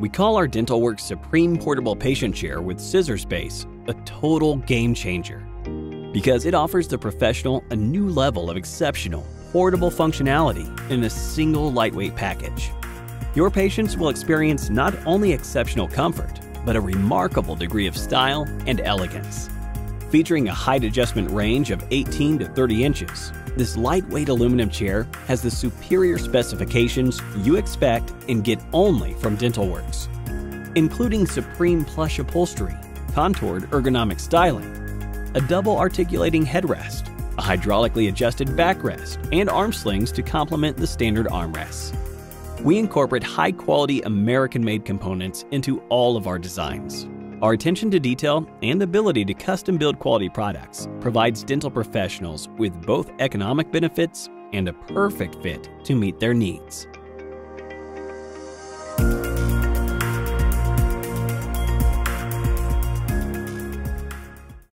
We call our DentalWorks Supreme Portable Patient Chair with scissor base a total game changer because it offers the professional a new level of exceptional, portable functionality in a single lightweight package. Your patients will experience not only exceptional comfort, but a remarkable degree of style and elegance. Featuring a height adjustment range of 18 to 30 inches, this lightweight aluminum chair has the superior specifications you expect and get only from DentalWorks, including supreme plush upholstery, contoured ergonomic styling, a double articulating headrest, a hydraulically adjusted backrest, and arm slings to complement the standard armrests. We incorporate high quality American made components into all of our designs. Our attention to detail and ability to custom build quality products provides dental professionals with both economic benefits and a perfect fit to meet their needs.